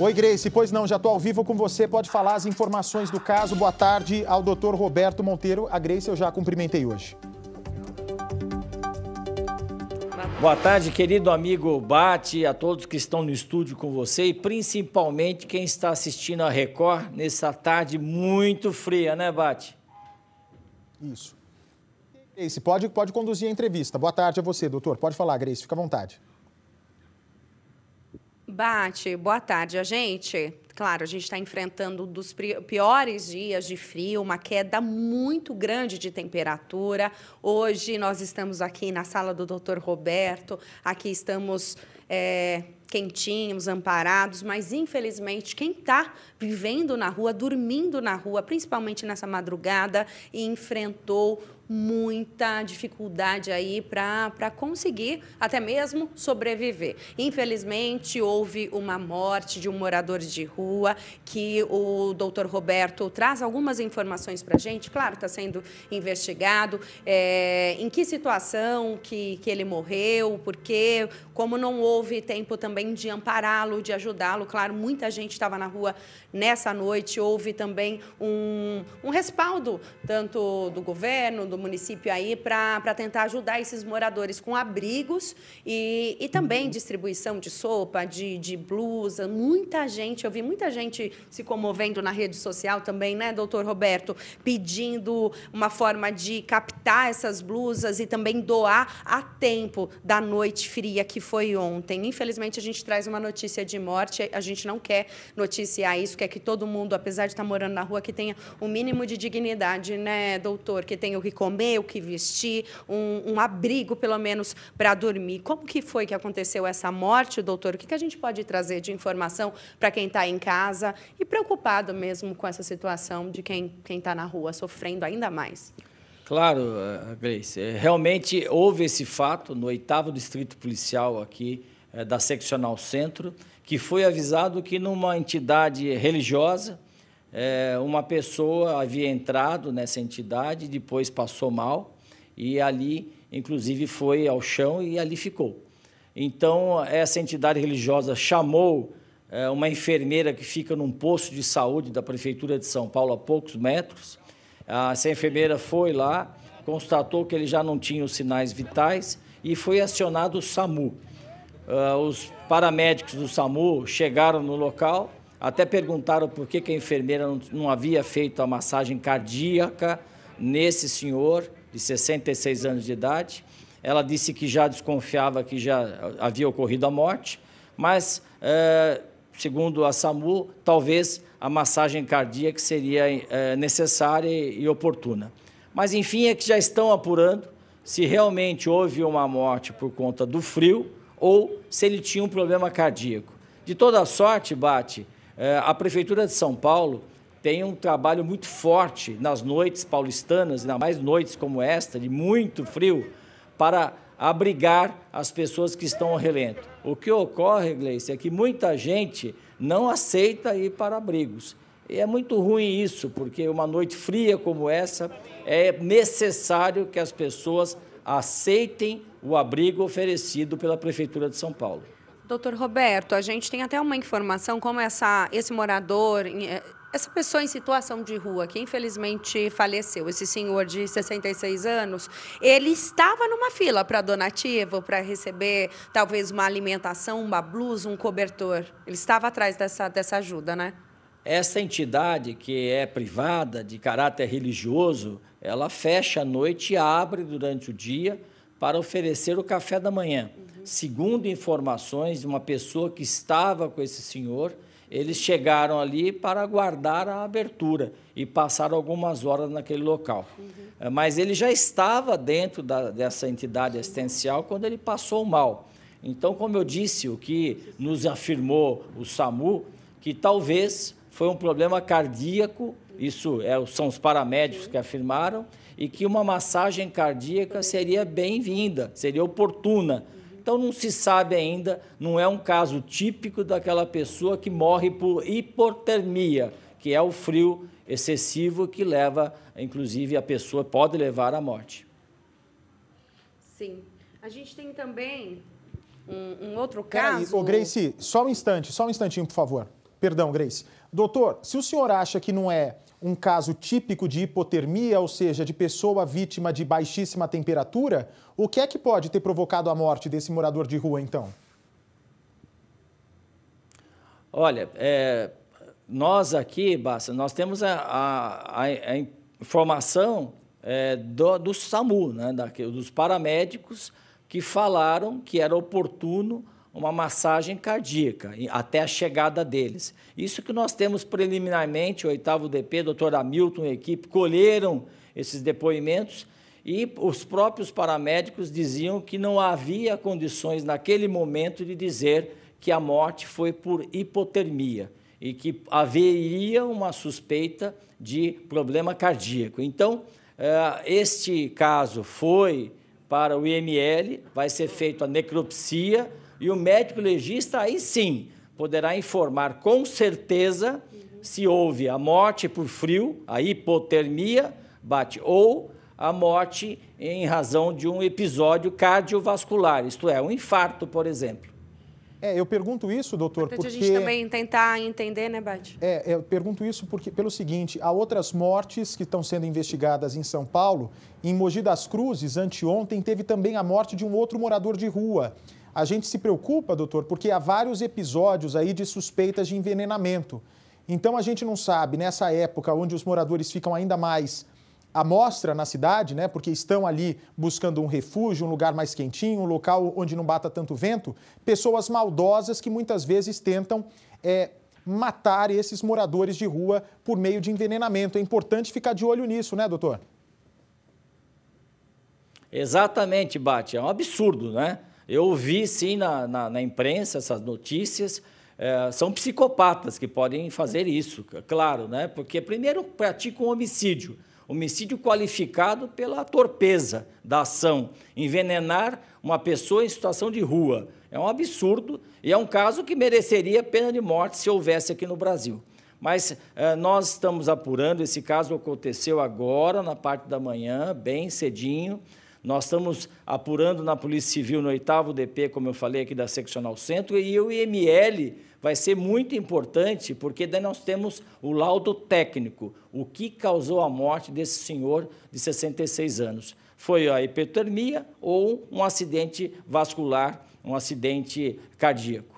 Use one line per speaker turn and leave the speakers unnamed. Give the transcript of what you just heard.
Oi, Grace. Pois não, já estou ao vivo com você. Pode falar as informações do caso. Boa tarde ao doutor Roberto Monteiro. A Grace eu já cumprimentei hoje.
Boa tarde, querido amigo Bate, a todos que estão no estúdio com você e principalmente quem está assistindo a Record nessa tarde muito fria, né, Bate?
Isso. Grace, pode, pode conduzir a entrevista. Boa tarde a você, doutor. Pode falar, Grace, fica à vontade.
Bate, boa tarde, a gente. Claro, a gente está enfrentando um dos piores dias de frio, uma queda muito grande de temperatura. Hoje nós estamos aqui na sala do Dr. Roberto, aqui estamos é, quentinhos, amparados, mas infelizmente quem está vivendo na rua, dormindo na rua, principalmente nessa madrugada, enfrentou muita dificuldade aí para conseguir até mesmo sobreviver. Infelizmente, houve uma morte de um morador de rua que o doutor Roberto traz algumas informações para a gente. Claro, está sendo investigado. É, em que situação que, que ele morreu, porque como não houve tempo também de ampará-lo, de ajudá-lo. Claro, muita gente estava na rua nessa noite. Houve também um, um respaldo, tanto do governo, do município aí para tentar ajudar esses moradores com abrigos e, e também distribuição de sopa, de, de blusa. Muita gente, eu vi muita gente se comovendo na rede social também, né, doutor Roberto, pedindo uma forma de captar essas blusas e também doar a tempo da noite fria que foi ontem. Infelizmente, a gente traz uma notícia de morte, a gente não quer noticiar isso, quer que todo mundo, apesar de estar morando na rua, que tenha o um mínimo de dignidade, né, doutor? Que tenha o que comer, o que vestir, um, um abrigo, pelo menos, para dormir. Como que foi que aconteceu essa morte, doutor? O que, que a gente pode trazer de informação para quem está em casa e preocupado mesmo com essa situação de quem está na rua sofrendo ainda mais?
Claro, eh, Grace. Eh, realmente houve esse fato no oitavo distrito policial aqui é, da Seccional Centro, que foi avisado que numa entidade religiosa, é, uma pessoa havia entrado nessa entidade, depois passou mal e ali, inclusive, foi ao chão e ali ficou. Então, essa entidade religiosa chamou é, uma enfermeira que fica num posto de saúde da Prefeitura de São Paulo, a poucos metros. Essa enfermeira foi lá, constatou que ele já não tinha os sinais vitais e foi acionado o SAMU. Uh, os paramédicos do SAMU chegaram no local, até perguntaram por que, que a enfermeira não, não, havia feito a massagem cardíaca nesse senhor de 66 anos de idade. Ela disse que já desconfiava que já havia ocorrido a morte, mas, uh, segundo a SAMU, talvez a massagem cardíaca seria uh, necessária e oportuna. Mas, enfim, é que já estão apurando se realmente houve uma morte por conta do frio ou se ele tinha um problema cardíaco. De toda sorte, Bate, a Prefeitura de São Paulo tem um trabalho muito forte nas noites paulistanas, ainda mais noites como esta, de muito frio, para abrigar as pessoas que estão ao relento. O que ocorre, Gleice, é que muita gente não aceita ir para abrigos. E é muito ruim isso, porque uma noite fria como essa, é necessário que as pessoas aceitem o abrigo oferecido pela Prefeitura de São Paulo.
Doutor Roberto, a gente tem até uma informação como essa, esse morador, eh, essa pessoa em situação de rua, que infelizmente faleceu, esse senhor de 66 anos, ele estava numa fila para donativo, para receber talvez uma alimentação, uma blusa, um cobertor. Ele estava atrás dessa, dessa ajuda, né?
Essa entidade, que é privada, de caráter religioso, ela fecha à noite e abre durante o dia para oferecer o café da manhã. Uhum. Segundo informações de uma pessoa que estava com esse senhor, eles chegaram ali para aguardar a abertura e passaram algumas horas naquele local. Uhum. Mas ele já estava dentro da, dessa entidade assistencial quando ele passou mal. Então, como eu disse, o que nos afirmou o SAMU, que talvez foi um problema cardíaco, isso é, são os paramédicos que afirmaram, e que uma massagem cardíaca seria bem-vinda, seria oportuna. Então não se sabe ainda, não é um caso típico daquela pessoa que morre por hipotermia, que é o frio excessivo que leva, inclusive, a pessoa pode levar à morte.
Sim. A gente tem também um, um outro caso.
Peraí, ô Gracie, só um instante, só um instantinho, por favor. Perdão, Grace. Doutor, se o senhor acha que não é um caso típico de hipotermia, ou seja, de pessoa vítima de baixíssima temperatura, o que é que pode ter provocado a morte desse morador de rua, então?
Olha, é, nós aqui, Basta, nós temos a, a, a informação é, do, do SAMU, né, da, dos paramédicos, que falaram que era oportuno uma massagem cardíaca até a chegada deles. Isso que nós temos preliminarmente, o oitavo DP, doutor Hamilton e equipe colheram esses depoimentos e os próprios paramédicos diziam que não havia condições naquele momento de dizer que a morte foi por hipotermia e que haveria uma suspeita de problema cardíaco. Então, eh, este caso foi para o IML, vai ser feita a necropsia e o médico legista aí sim poderá informar com certeza se houve a morte por frio, a hipotermia, bate, ou a morte em razão de um episódio cardiovascular, isto é, um infarto, por exemplo.
É, eu pergunto isso, doutor, porque... a
gente também tentar entender, né, Bate?
É, eu pergunto isso porque, pelo seguinte, há outras mortes que estão sendo investigadas em São Paulo. Em Mogi das Cruzes, anteontem, teve também a morte de um outro morador de rua. A gente se preocupa, doutor, porque há vários episódios aí de suspeitas de envenenamento. Então, a gente não sabe, nessa época onde os moradores ficam ainda mais amostra na cidade, né, porque estão ali buscando um refúgio, um lugar mais quentinho, um local onde não bata tanto vento, pessoas maldosas que muitas vezes tentam é, matar esses moradores de rua por meio de envenenamento. É importante ficar de olho nisso, né, doutor?
Exatamente, Bate. É um absurdo, né? Eu ouvi, sim, na, na, na imprensa essas notícias. É, são psicopatas que podem fazer isso, claro, né? Porque, primeiro, praticam homicídio homicídio qualificado pela torpeza da ação, envenenar uma pessoa em situação de rua. É um absurdo e é um caso que mereceria pena de morte se houvesse aqui no Brasil. Mas eh, nós estamos apurando, esse caso aconteceu agora, na parte da manhã, bem cedinho. Nós estamos apurando na Polícia Civil, no oitavo DP, como eu falei aqui da Seccional Centro, e o IML vai ser muito importante, porque daí nós temos o laudo técnico, o que causou a morte desse senhor de 66 anos. Foi a hipertermia ou um acidente vascular, um acidente cardíaco.